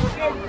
Go!